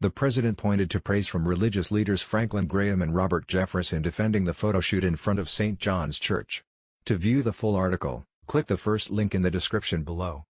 The president pointed to praise from religious leaders Franklin Graham and Robert Jeffress in defending the photoshoot in front of St. John's Church. To view the full article, click the first link in the description below.